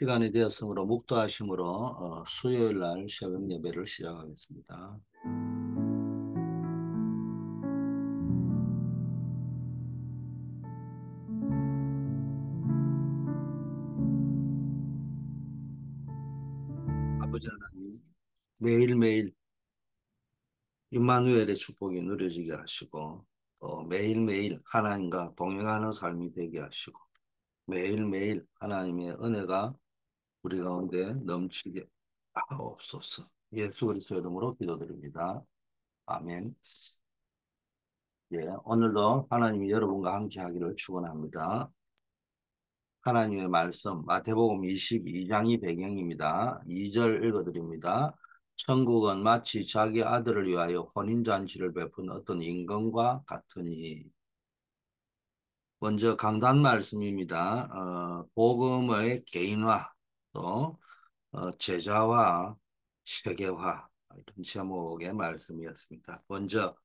시간이 되었으므로 묵도하심으로 어, 수요일 날 새벽 예배를 시작하겠습니다. 아버지 하나님 매일매일 임마누엘의 축복이 누려지게 하시고 또 매일매일 하나님과 동행하는 삶이 되게 하시고 매일매일 하나님의 은혜가 우리 가운데 넘치게 하옵소서. 예수 그리스도 이름으로 기도드립니다. 아멘. 예, 오늘도 하나님이 여러분과 함께 하기를 축원합니다. 하나님의 말씀 마태복음 22장이 배경입니다. 2절 읽어드립니다. 천국은 마치 자기 아들을 위하여 혼인잔치를 베푼 어떤 임금과 같으니 먼저 강단 말씀입니다. 어, 복음의 개인화 또 어, 제자와 세계화 이런 제목의 말씀이었습니다. 먼저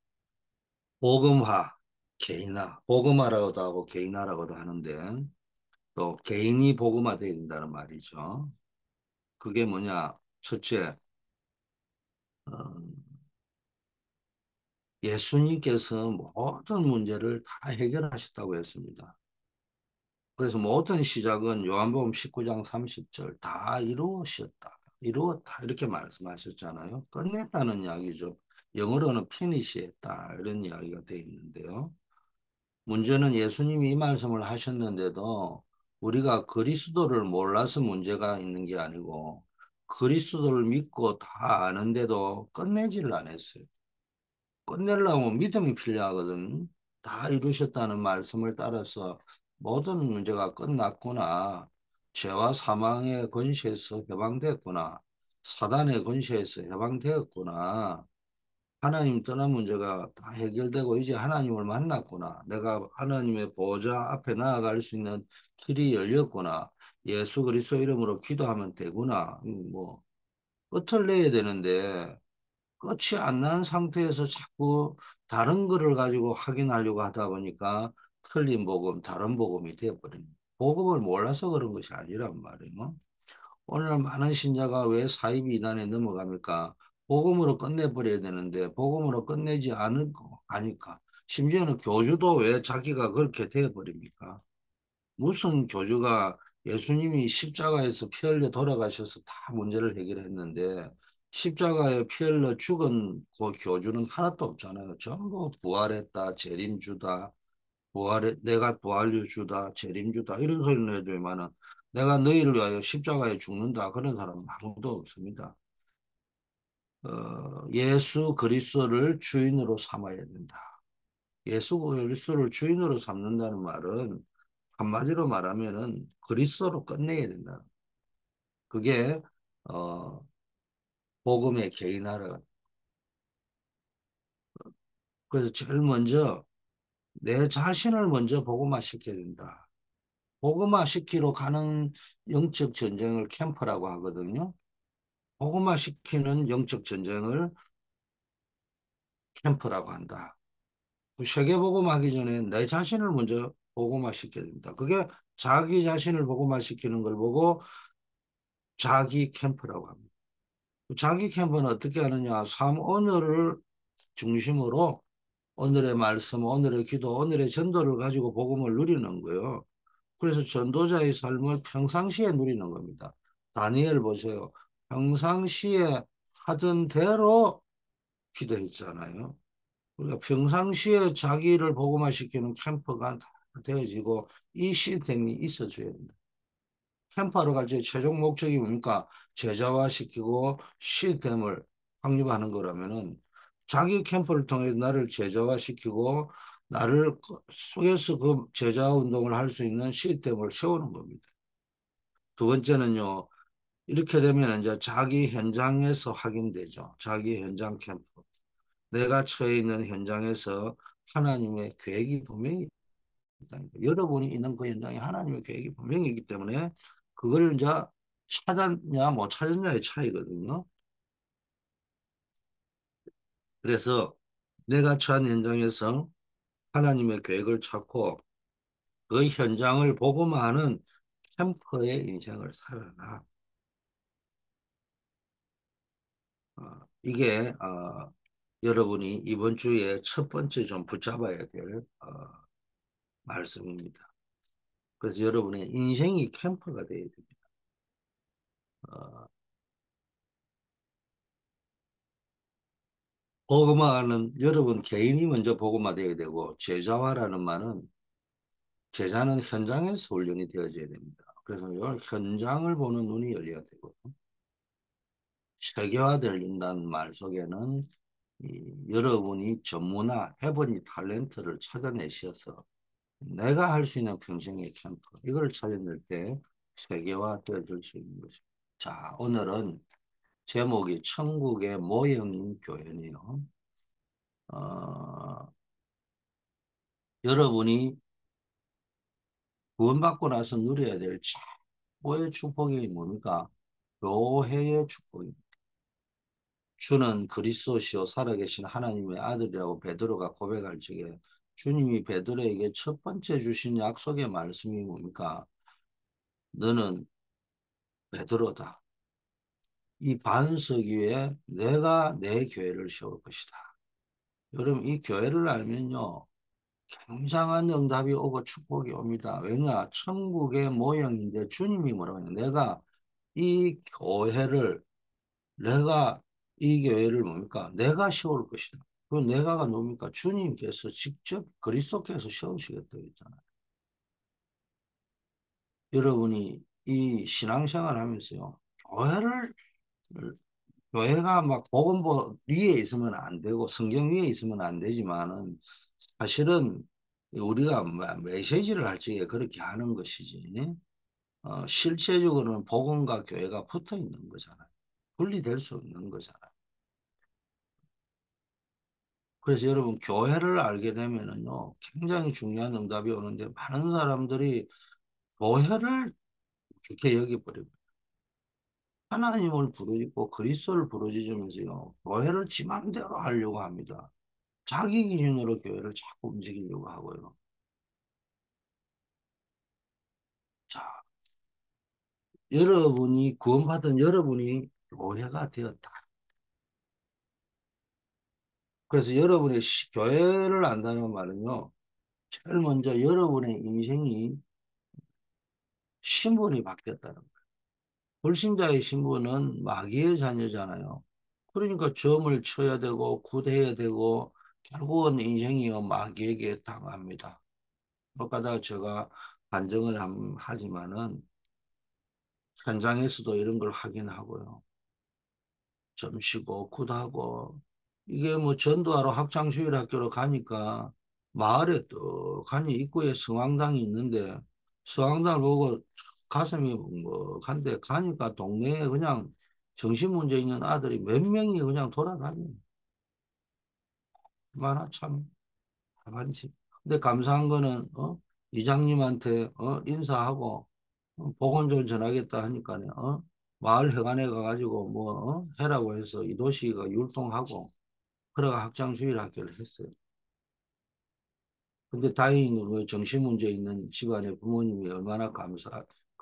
복음화, 개인화, 복음화라고도 하고 개인화라고도 하는데 또 개인이 복음화되어야 된다는 말이죠. 그게 뭐냐? 첫째, 어, 예수님께서 모든 문제를 다 해결하셨다고 했습니다. 그래서 모든 시작은 요한복음 19장 30절 다 이루었다. 이루었다. 이렇게 말씀하셨잖아요. 끝냈다는 이야기죠. 영어로는 피니시했다. 이런 이야기가 되어 있는데요. 문제는 예수님이 이 말씀을 하셨는데도 우리가 그리스도를 몰라서 문제가 있는 게 아니고 그리스도를 믿고 다 아는데도 끝내지를 않았어요. 끝내려면 믿음이 필요하거든. 다 이루셨다는 말씀을 따라서 모든 문제가 끝났구나. 죄와 사망의 권세에서 해방됐구나. 사단의 권세에서 해방되었구나. 하나님 떠난 문제가 다 해결되고 이제 하나님을 만났구나. 내가 하나님의 보좌 앞에 나아갈 수 있는 길이 열렸구나. 예수 그리스도 이름으로 기도하면 되구나. 뭐 끝을 내야 되는데 끝이 안 난 상태에서 자꾸 다른 거를 가지고 확인하려고 하다 보니까 틀린 복음, 다른 복음이 되어버립니다. 복음을 몰라서 그런 것이 아니란 말이에요. 오늘 많은 신자가 왜 사이비 이단에 넘어갑니까? 복음으로 끝내버려야 되는데 복음으로 끝내지 않고 하니까 심지어는 교주도 왜 자기가 그렇게 되어버립니까? 무슨 교주가 예수님이 십자가에서 피 흘려 돌아가셔서 다 문제를 해결했는데 십자가에 피 흘려 죽은 그 교주는 하나도 없잖아요. 전부 부활했다, 재림주다, 부활에 내가 부활을 주다, 재림주다 이런 소리를 해줘야만은 내가 너희를 위하여 십자가에 죽는다 그런 사람 아무도 없습니다. 어, 예수 그리스도를 주인으로 삼아야 된다. 예수 그리스도를 주인으로 삼는다는 말은 한마디로 말하면은 그리스도로 끝내야 된다. 그게 어, 복음의 개인화라. 그래서 제일 먼저 내 자신을 먼저 복음화 시켜야 된다. 복음화 시키러 가는 영적 전쟁을 캠프라고 하거든요. 복음화 시키는 영적 전쟁을 캠프라고 한다. 그 세계 복음하기 전에 내 자신을 먼저 복음화 시켜야 된다. 그게 자기 자신을 복음화 시키는 걸 보고 자기 캠프라고 합니다. 자기 캠프는 어떻게 하느냐? 삶 오늘을 중심으로 오늘의 말씀, 오늘의 기도, 오늘의 전도를 가지고 복음을 누리는 거예요. 그래서 전도자의 삶을 평상시에 누리는 겁니다. 다니엘 보세요. 평상시에 하던 대로 기도했잖아요. 그러니까 평상시에 자기를 복음화시키는 캠프가 되어지고 이 시스템이 있어줘야 된다. 캠프하러 갈때 최종 목적이 뭡니까? 제자화시키고 시스템을 확립하는 거라면은 자기 캠프를 통해 나를 제자화시키고 나를 속에서 그 제자 운동을 할 수 있는 시스템을 세우는 겁니다. 두 번째는요. 이렇게 되면 이제 자기 현장에서 확인되죠. 자기 현장 캠프. 내가 처해 있는 현장에서 하나님의 계획이 분명히 여러분이 있는 그 현장에 하나님의 계획이 분명히 있기 때문에 그걸 이제 찾았냐 못 찾았냐의 차이거든요. 그래서 내가 처한 현장에서 하나님의 계획을 찾고 그 현장을 보고만 하는 캠퍼의 인생을 살아라. 어, 이게 어, 여러분이 이번 주에 첫 번째 좀 붙잡아야 될 어, 말씀입니다. 그래서 여러분의 인생이 캠퍼가 되어야 됩니다. 어, 복음화는 여러분 개인이 먼저 복음화되어야 되고 제자화라는 말은 제자는 현장에서 훈련이 되어져야 됩니다. 그래서 현장을 보는 눈이 열려야 되고 체계화된다는 말 속에는 여러분이 전문화, 해보니 탤런트를 찾아내셔서 내가 할 수 있는 평생의 캠프 이걸 찾아낼 때 세계화 되어질 수 있는 것입니다. 자 오늘은 제목이 천국의 모형 교회네요. 어, 여러분이 구원받고 나서 누려야 될 최고의 축복이 뭡니까? 교회의 축복입니다. 주는 그리스도시요 살아계신 하나님의 아들이라고 베드로가 고백할 적에 주님이 베드로에게 첫 번째 주신 약속의 말씀이 뭡니까? 너는 베드로다. 이 반석 위에 내가 내 교회를 세울 것이다. 여러분 이 교회를 알면요. 굉장한 응답이 오고 축복이 옵니다. 왜냐? 천국의 모형인데 주님이 뭐라고 하냐. 내가 이 교회를 내가 이 교회를 뭡니까? 내가 세울 것이다. 그 내가가 뭡니까? 주님께서 직접 그리스도께서 세우시겠다 했잖아요. 여러분이 이 신앙생활 하면서요. 교회를 교회가 막 복음보 위에 있으면 안 되고 성경 위에 있으면 안 되지만은 사실은 우리가 메시지를 할 적에 그렇게 하는 것이지 어, 실제적으로는 복음과 교회가 붙어 있는 거잖아요. 분리될 수 없는 거잖아요. 그래서 여러분 교회를 알게 되면은요 굉장히 중요한 응답이 오는데 많은 사람들이 교회를 그렇게 여기버립니다. 하나님을 부르짖고 그리스도를 부르짖으면서요 교회를 지 맘대로 하려고 합니다. 자기 기준으로 교회를 자꾸 움직이려고 하고요. 자, 여러분이 구원받은 여러분이 교회가 되었다. 그래서 여러분의 교회를 안다는 말은요. 제일 먼저 여러분의 인생이 신분이 바뀌었다는 거예요. 불신자의 신분은 마귀의 자녀잖아요. 그러니까 점을 쳐야 되고 구대해야 되고 결국은 인생이요 마귀에게 당합니다. 그러다가 제가 반정을 하지만은 현장에서도 이런 걸 확인하고요. 점 쉬고 굿하고 이게 뭐 전도하러 학창수일 학교로 가니까 마을에 떡하니 입구에 성황당이 있는데 성황당을 보고 가슴이 뭐 간데 가니까 동네에 그냥 정신문제 있는 아들이 몇 명이 그냥 돌아다녀. 얼마나 참 많지. 근데 감사한 거는 어? 이장님한테 어? 인사하고 어? 보건 좀 전하겠다 하니까 어? 마을 회관에 가가지고 뭐 어? 해라고 해서 이 도시가 율동하고 그래가 학창주일 학교를 했어요. 근데 다행히 그 정신문제 있는 집안의 부모님이 얼마나 감사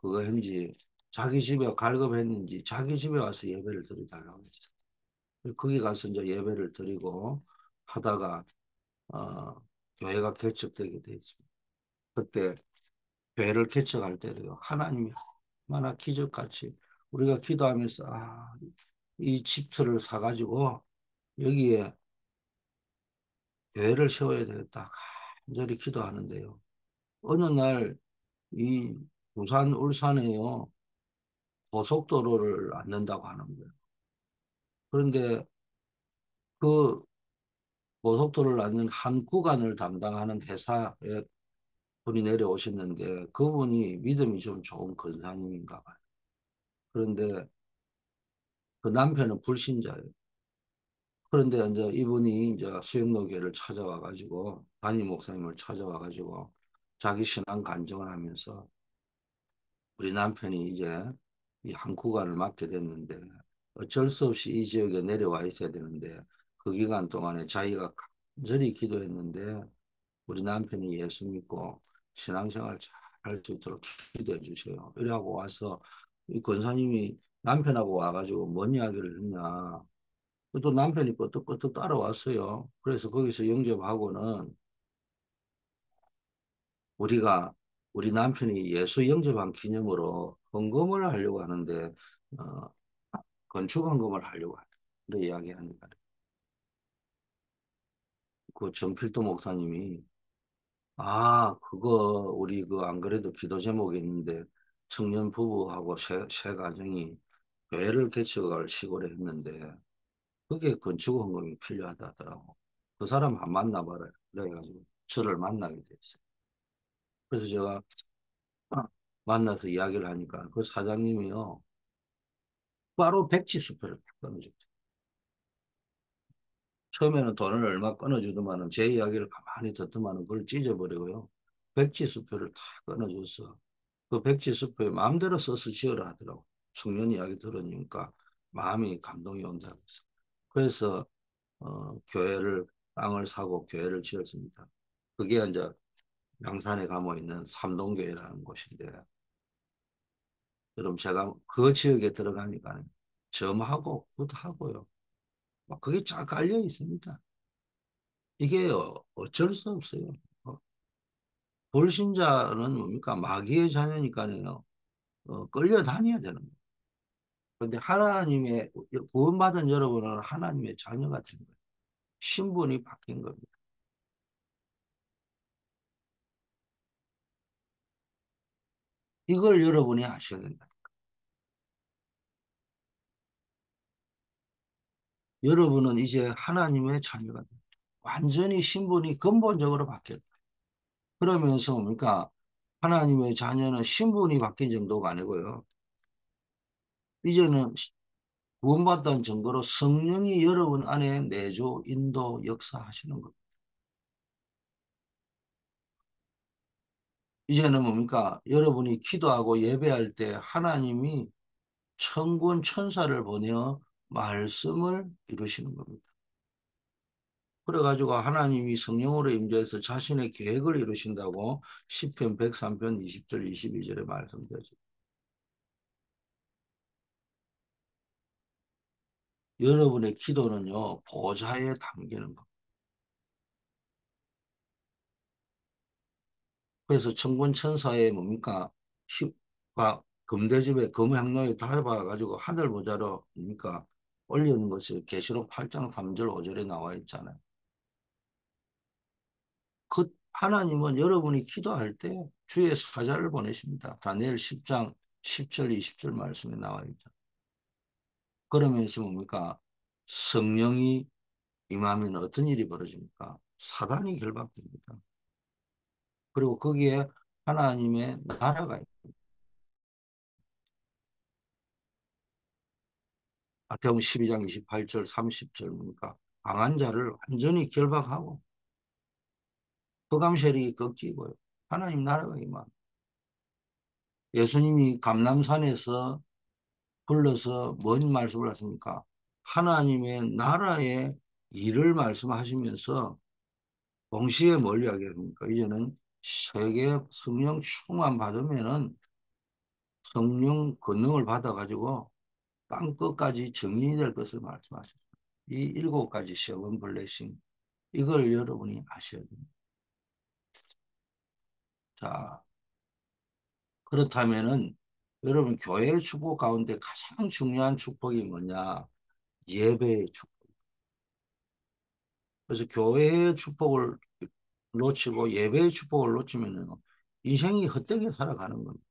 그거 했는지 자기 집에 갈급했는지 자기 집에 와서 예배를 드리달라고 했어요. 거기 가서 이제 예배를 드리고 하다가 어, 교회가 개척되게 됐습니다. 그때 교회를 개척할 때도요. 하나님이 얼마나 기적같이 우리가 기도하면서 아, 이 집터를 사가지고 여기에 교회를 세워야 되겠다. 간절히 기도하는데요. 어느 날 이 부산 울산에요. 고속도로를 안는다고 하는 거예요. 그런데 그 고속도로를 안는 한 구간을 담당하는 회사에 분이 내려오셨는데 그분이 믿음이 좀 좋은 권사님인가 봐요. 그런데 그 남편은 불신자예요. 그런데 이제 이분이 이제 수영노교를 찾아와 가지고 담임 목사님을 찾아와 가지고 자기 신앙 간증을 하면서 우리 남편이 이제 이 한 구간을 맡게 됐는데 어쩔 수 없이 이 지역에 내려와 있어야 되는데 그 기간 동안에 자기가 간절히 기도했는데 우리 남편이 예수 믿고 신앙생활 잘 할 수 있도록 기도해 주세요. 이래하고 와서 이 권사님이 남편하고 와가지고 뭔 이야기를 했냐. 또 남편이 끄떡끄떡 따라왔어요. 그래서 거기서 영접하고는 우리가 우리 남편이 예수 영접한 기념으로 헌금을 하려고 하는데 어, 건축 헌금을 하려고 그래 이야기하니까 그 정필도 목사님이 아 그거 우리 그 안 그래도 기도 제목이 있는데 청년 부부하고 세, 세 가정이 교회를 개척할 시골에 했는데 그게 건축 헌금이 필요하다더라고. 그 사람 한 만나봐라. 그래가지고 저를 만나게 됐어요 그래서 제가 만나서 이야기를 하니까 그 사장님이요 바로 백지 수표를 끊어줬죠 처음에는 돈을 얼마 끊어주더만은 제 이야기를 가만히 듣더만은 그걸 찢어버리고요. 백지 수표를 다 끊어줘서 그 백지 수표에 마음대로 써서 지어라 하더라고. 청년 이야기 들으니까 마음이 감동이 온다고 해서. 그래서 어, 교회를 땅을 사고 교회를 지었습니다. 그게 이제 양산에 가모 있는 삼동교회라는 곳인데 여러분 제가 그 지역에 들어가니까 점하고 굿하고요. 막 그게 쫙 깔려 있습니다. 이게 어쩔 수 없어요. 어, 불신자는 뭡니까? 마귀의 자녀니까요. 어, 끌려다녀야 되는 거예요. 그런데 하나님의 구원받은 여러분은 하나님의 자녀가 된 거예요. 신분이 바뀐 겁니다. 이걸 여러분이 아셔야 된다. 여러분은 이제 하나님의 자녀가 됩니다. 완전히 신분이 근본적으로 바뀌었다. 그러면서 뭡니까? 하나님의 자녀는 신분이 바뀐 정도가 아니고요. 이제는 구원받다는 증거로 성령이 여러분 안에 내조, 인도, 역사하시는 겁니다. 이제는 뭡니까? 여러분이 기도하고 예배할 때 하나님이 천군 천사를 보내어 말씀을 이루시는 겁니다. 그래가지고 하나님이 성령으로 임재해서 자신의 계획을 이루신다고 10편 103편 20절 22절에 말씀되죠. 여러분의 기도는요 보좌에 담기는 것. 그래서 천군 천사의 뭡니까 금대집에 금향로에 달아가지고 하늘 보좌로 뭡니까 올리는 것이 계시록 8장 3절 5절에 나와 있잖아요. 그 하나님은 여러분이 기도할 때 주의 사자를 보내십니다. 다니엘 10장 10절 20절 말씀에 나와 있죠. 그러면서 뭡니까? 성령이 임하면 어떤 일이 벌어집니까? 사단이 결박됩니다. 그리고 거기에 하나님의 나라가 있습니다. 마태복음 12장 28절 30절입니까? 강한 자를 완전히 결박하고 흑암 세력이 꺾이고요. 하나님 나라가 임한. 예수님이 감남산에서 불러서 뭔 말씀을 하십니까? 하나님의 나라의 일을 말씀하시면서 동시에 뭘 이야기합니까? 이제는 세계 성령 충만 받으면은 성령 권능을 받아가지고 땅 끝까지 정리될 것을 말씀하셨습니다. 이 일곱 가지 세븐 블레싱 이걸 여러분이 아셔야 됩니다. 자, 그렇다면은 여러분 교회의 축복 가운데 가장 중요한 축복이 뭐냐? 예배의 축복. 그래서 교회의 축복을 놓치고 예배의 축복을 놓치면은 인생이 헛되게 살아가는 겁니다.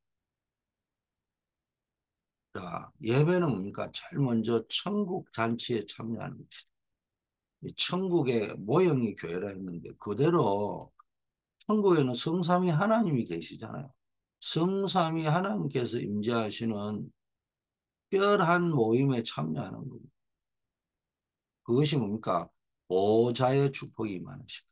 자, 예배는 뭡니까? 제일 먼저 천국 잔치에 참여하는 거죠. 천국의 모형이 교회라 했는데 그대로 천국에는 성삼위 하나님이 계시잖아요. 성삼위 하나님께서 임재하시는 특별한 모임에 참여하는 겁니다. 그것이 뭡니까? 보좌의 축복이 많으시다.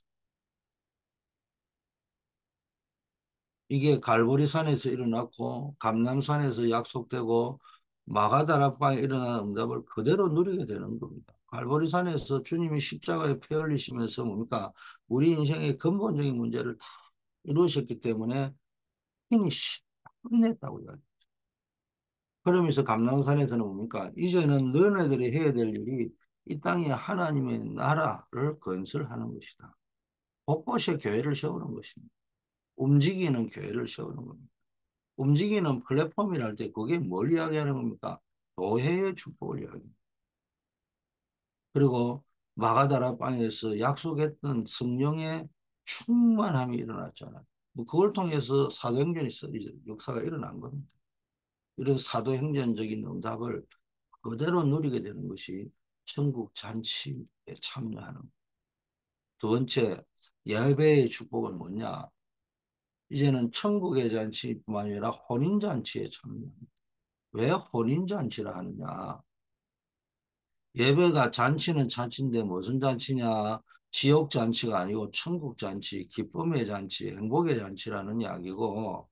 이게 갈보리산에서 일어났고 감남산에서 약속되고 마가다락방에 일어난 응답을 그대로 누리게 되는 겁니다. 갈보리산에서 주님이 십자가에 피 흘리시면서 뭡니까? 우리 인생의 근본적인 문제를 다 이루셨기 때문에 finish 끝냈다고 이야기. 그러면서 감람산에서는 뭡니까? 이제는 너네들이 해야 될 일이 이 땅에 하나님의 나라를 건설하는 것이다. 곳곳에 교회를 세우는 것입니다. 움직이는 교회를 세우는 겁니다. 움직이는 플랫폼이랄 때 그게 뭘 이야기하는 겁니까? 교회의 축복을 이야기합니다. 그리고 마가다라 방에서 약속했던 성령의 충만함이 일어났잖아요. 뭐 그걸 통해서 사도행전이 역사가 일어난 겁니다. 이런 사도행전적인 응답을 그대로 누리게 되는 것이 천국 잔치에 참여하는 두 번째 예배의 축복은 뭐냐? 이제는 천국의 잔치뿐만 아니라 혼인잔치에 참여합니다. 왜 혼인잔치를 하느냐? 예배가 잔치는 잔치인데 무슨 잔치냐? 지옥 잔치가 아니고 천국 잔치, 기쁨의 잔치, 행복의 잔치라는 이야기고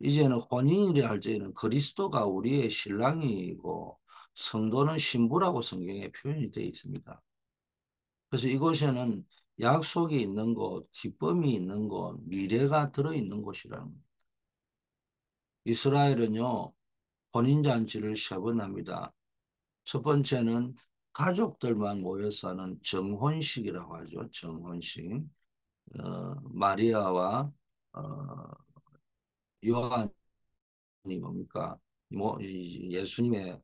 이제는 혼인이라 할 때는 그리스도가 우리의 신랑이고 성도는 신부라고 성경에 표현이 되어 있습니다. 그래서 이곳에는 약속이 있는 곳, 기쁨이 있는 곳, 미래가 들어있는 곳이라는 겁니다. 이스라엘은요, 혼인잔치를 세 번 합니다. 첫 번째는 가족들만 모여서 하는 정혼식이라고 하죠. 정혼식. 어, 마리아와 어, 요한이 뭡니까? 뭐, 예수님의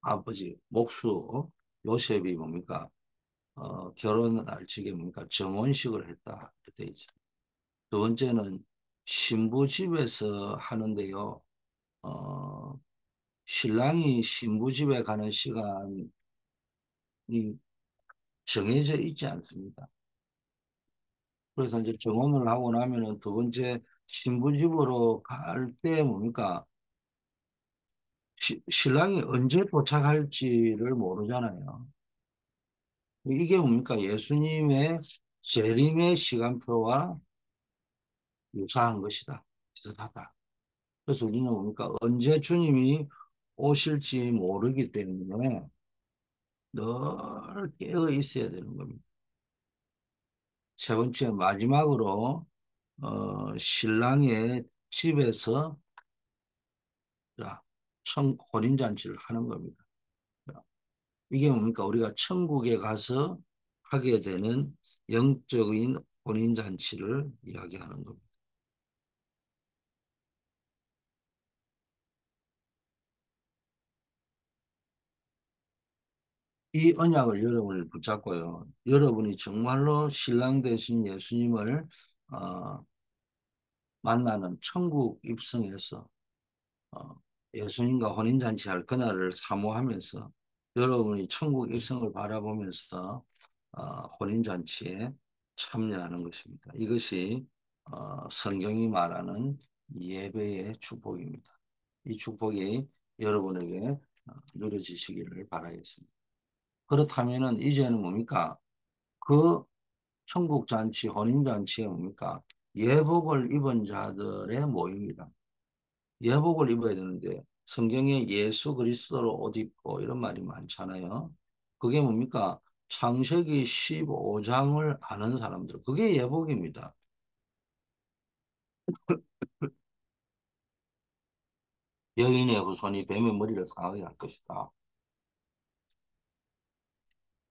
아버지 목수 요셉이 뭡니까? 어, 결혼할 적에 뭡니까? 정혼식을 했다. 그렇게 있죠. 두 번째는 신부 집에서 하는데요. 어, 신랑이 신부 집에 가는 시간이 정해져 있지 않습니다. 그래서 이제 정혼을 하고 나면은 두 번째 신부 집으로 갈 때 뭡니까? 시, 신랑이 언제 도착할지를 모르잖아요. 이게 뭡니까? 예수님의 재림의 시간표와 유사한 것이다. 비슷하다. 그래서 우리는 뭡니까? 언제 주님이 오실지 모르기 때문에 늘 깨어 있어야 되는 겁니다. 세 번째, 마지막으로, 어, 신랑의 집에서 자, 청, 혼인잔치를 하는 겁니다. 이게 뭡니까? 우리가 천국에 가서 하게 되는 영적인 혼인잔치를 이야기하는 겁니다. 이 언약을 여러분이 붙잡고요. 여러분이 정말로 신랑 되신 예수님을 어, 만나는 천국 입성에서 어, 예수님과 혼인잔치 할 그날을 사모하면서 여러분이 천국 입성을 바라보면서 어, 혼인잔치에 참여하는 것입니다. 이것이 어, 성경이 말하는 예배의 축복입니다. 이 축복이 여러분에게 어, 누려지시기를 바라겠습니다. 그렇다면은 이제는 뭡니까? 그 천국 잔치, 혼인 잔치에 뭡니까? 예복을 입은 자들의 모임이다. 예복을 입어야 되는데 성경에 예수 그리스도로 옷 입고 이런 말이 많잖아요. 그게 뭡니까? 창세기 15장을 아는 사람들. 그게 예복입니다. 여인의 후손이 뱀의 머리를 상하게 할 것이다.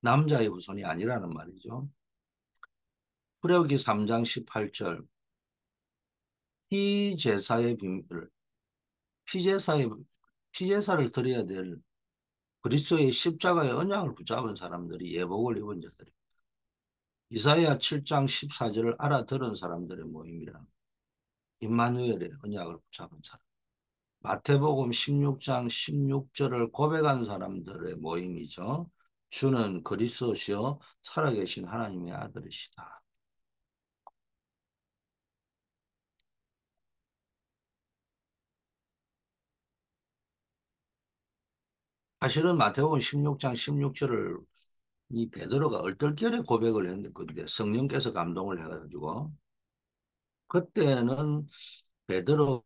남자의 후손이 아니라는 말이죠. 후레기 3장 18절 피제사의 비밀 피제사의 피제사를 드려야 될 그리스도의 십자가의 언약을 붙잡은 사람들이 예복을 입은 자들입니다. 이사야 7장 14절을 알아들은 사람들의 모임이라 임마누엘의 언약을 붙잡은 사람. 마태복음 16장 16절을 고백한 사람들의 모임이죠. 주는 그리스도시요 살아계신 하나님의 아들이시다. 사실은 마태복음 16장 16절을 이 베드로가 얼떨결에 고백을 했는데 성령께서 감동을 해가지고 그때는 베드로가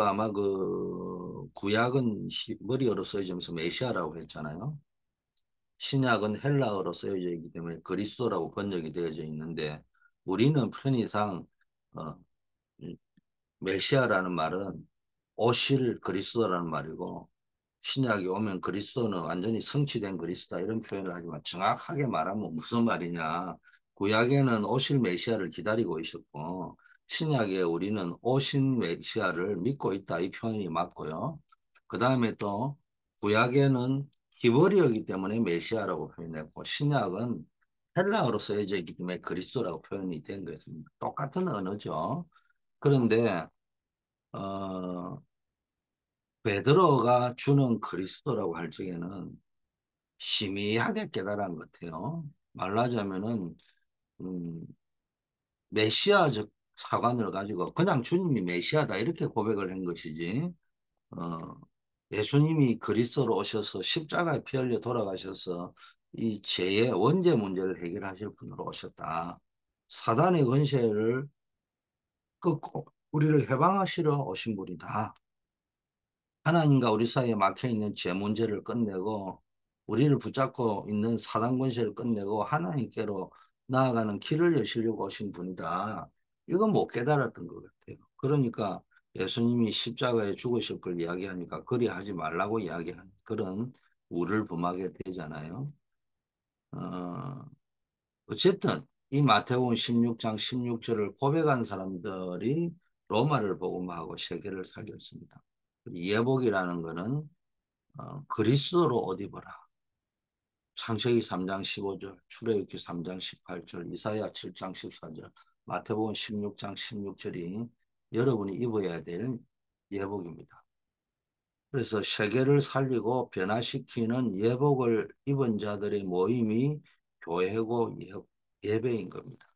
아마 그 구약은 머리어로 써지면서 메시아라고 했잖아요. 신약은 헬라어로 쓰여져 있기 때문에 그리스도라고 번역이 되어져 있는데 우리는 편의상 어, 메시아라는 말은 오실 그리스도라는 말이고 신약이 오면 그리스도는 완전히 성취된 그리스도다. 이런 표현을 하지만 정확하게 말하면 무슨 말이냐. 구약에는 오실 메시아를 기다리고 있었고 신약에 우리는 오신 메시아를 믿고 있다. 이 표현이 맞고요. 그 다음에 또 구약에는 히브리어이기 때문에 메시아라고 표현했고 신약은 헬라어로 쓰여져 있기 때문에 그리스도라고 표현이 된 것입니다. 똑같은 언어죠. 그런데 어, 베드로가 주는 그리스도라고 할 적에는 희미하게 깨달은 것 같아요. 말하자면은 음, 메시아적 사관을 가지고 그냥 주님이 메시아다 이렇게 고백을 한 것이지 어, 예수님이 그리스도로 오셔서 십자가에 피 흘려 돌아가셔서 이 죄의 원죄 문제를 해결하실 분으로 오셨다. 사단의 권세를 끊고 우리를 해방하시러 오신 분이다. 하나님과 우리 사이에 막혀 있는 죄 문제를 끝내고 우리를 붙잡고 있는 사단 권세를 끝내고 하나님께로 나아가는 길을 여시려고 오신 분이다. 이건 못 깨달았던 것 같아요. 그러니까 예수님이 십자가에 죽으실 걸 이야기하니까 그리 하지 말라고 이야기하는 그런 우를 범하게 되잖아요. 어, 어쨌든 이 마태복음 16장 16절을 고백한 사람들이 로마를 복음하고 세계를 살렸습니다. 예복이라는 것은 어, 그리스도로 옷 입어라. 창세기 3장 15절, 출애굽기 3장 18절, 이사야 7장 14절, 마태복음 16장 16절이 여러분이 입어야 될 예복입니다. 그래서 세계를 살리고 변화시키는 예복을 입은 자들의 모임이 교회고 예배인 겁니다.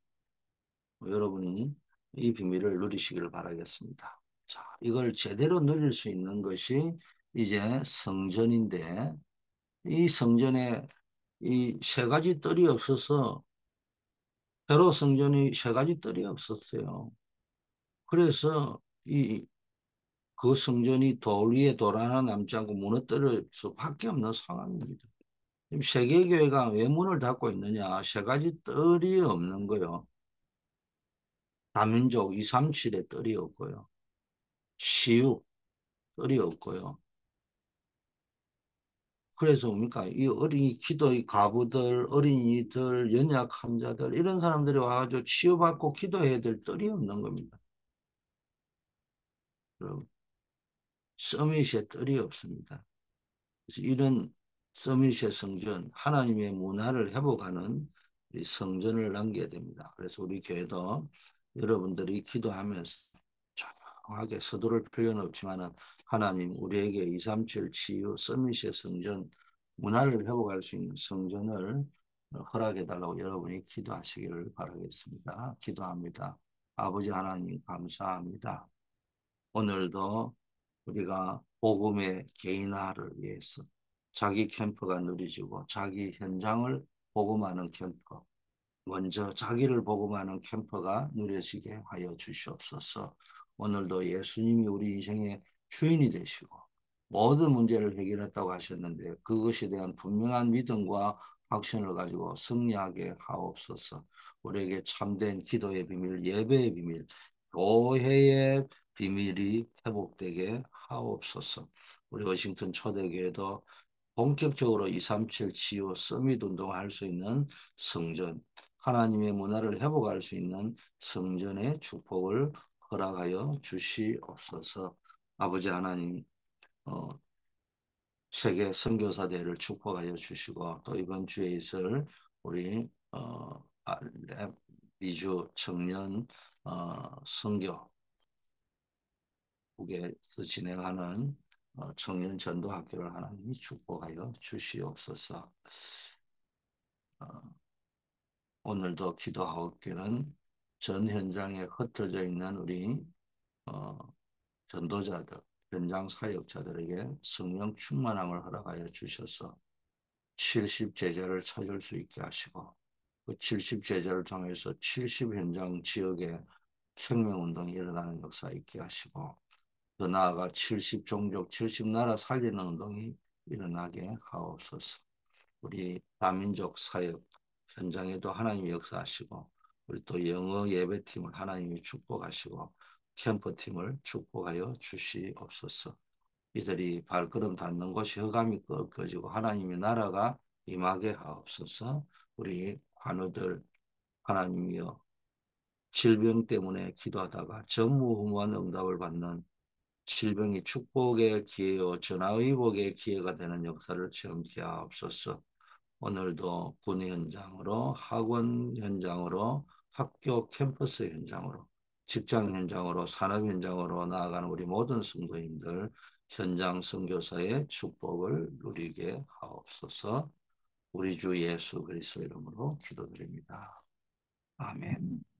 여러분이 이 비밀을 누리시기를 바라겠습니다. 자, 이걸 제대로 누릴 수 있는 것이 이제 성전인데 이 성전에 이 세 가지 뜰이 없어서 헤로 성전이 세 가지 뜰이 없었어요. 그래서 이 그 성전이 돌 위에 돌 하나 남지 않고 무너뜨릴 수밖에 없는 상황입니다. 지금 세계교회가 왜 문을 닫고 있느냐? 세 가지 뜰이 없는 거요. 다민족 237의 뜰이 없고요. 시유 뜰이 없고요. 그래서 뭡니까? 이 어린이 기도의 가부들, 어린이들, 연약 환자들 이런 사람들이 와가지고 치유받고 기도해야 될 뜰이 없는 겁니다. 서밋에 뜰이 없습니다. 그래서 이런 서밋의 성전, 하나님의 문화를 회복하는 성전을 남겨야 됩니다. 그래서 우리 교회도 여러분들이 기도하면서 정확하게 서두를 필요는 없지만은 하나님 우리에게 237 치유 서밋의 성전 문화를 회복할 수 있는 성전을 허락해 달라고 여러분이 기도하시기를 바라겠습니다. 기도합니다. 아버지 하나님 감사합니다. 오늘도 우리가 복음의 개인화를 위해서 자기 캠프가 누리지고 자기 현장을 복음하는 캠프 먼저 자기를 복음하는 캠프가 누려지게 하여 주시옵소서. 오늘도 예수님이 우리 인생의 주인이 되시고 모든 문제를 해결했다고 하셨는데 그것에 대한 분명한 믿음과 확신을 가지고 승리하게 하옵소서. 우리에게 참된 기도의 비밀, 예배의 비밀, 교회의 비밀이 회복되게 하옵소서. 우리 워싱턴 초대교회도 본격적으로 237 치유 서밋 운동을 할수 있는 성전, 하나님의 문화를 회복할 수 있는 성전의 축복을 허락하여 주시옵소서. 아버지 하나님 어, 세계 선교사 대회를 축복하여 주시고 또 이번 주에 있을 우리 어, 아, 미주 청년 어, 선교 국에서 진행하는 어, 청년 전도 학교를 하나님이 축복하여 주시옵소서. 어, 오늘도 기도하옵기는 전 현장에 흩어져 있는 우리 어, 전도자들, 현장 사역자들에게 성령 충만함을 허락하여 주셔서 70 제자를 찾을 수 있게 하시고 그 70 제자를 통해서 70 현장 지역에 생명운동이 일어나는 역사 있게 하시고 더 나아가 70 종족, 70 나라 살리는 운동이 일어나게 하옵소서. 우리 다민족 사역 현장에도 하나님 역사하시고 우리 또 영어 예배팀을 하나님이 축복하시고 캠프팀을 축복하여 주시옵소서. 이들이 발걸음 닿는 곳이 흑암이 꺾어지고 하나님의 나라가 임하게 하옵소서. 우리 환우들 하나님이여 질병 때문에 기도하다가 전무후무한 응답을 받는 질병이 축복의 기회요 전화의복의 기회가 되는 역사를 체험케 하옵소서. 오늘도 군 현장으로 학원 현장으로 학교 캠퍼스 현장으로 직장 현장으로 산업 현장으로 나아가는 우리 모든 성도님들 현장 선교사의 축복을 누리게 하옵소서. 우리 주 예수 그리스도 이름으로 기도드립니다. 아멘.